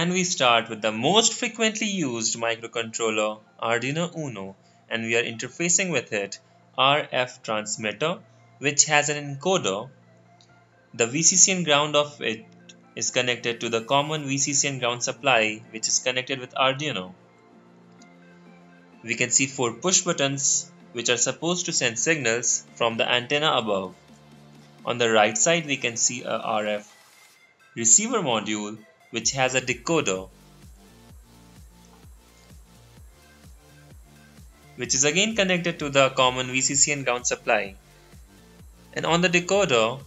And we start with the most frequently used microcontroller Arduino Uno and we are interfacing with it RF transmitter which has an encoder. The VCC and ground of it is connected to the common VCC and ground supply which is connected with Arduino. We can see four push buttons which are supposed to send signals from the antenna above. On the right side we can see a RF receiver module which has a decoder which is again connected to the common VCC and ground supply. And on the decoder,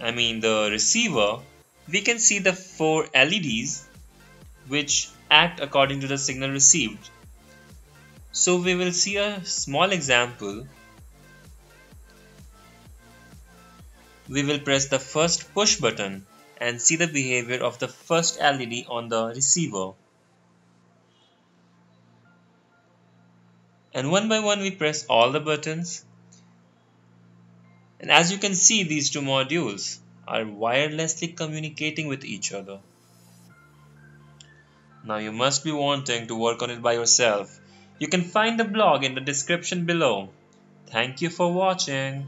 I mean the receiver, we can see the four LEDs which act according to the signal received. So we will see a small example. We will press the first push button and see the behavior of the first LED on the receiver. and one by one we press all the buttons and as you can see these two modules are wirelessly communicating with each other. Now you must be wanting to work on it by yourself. You can find the blog in the description below. Thank you for watching.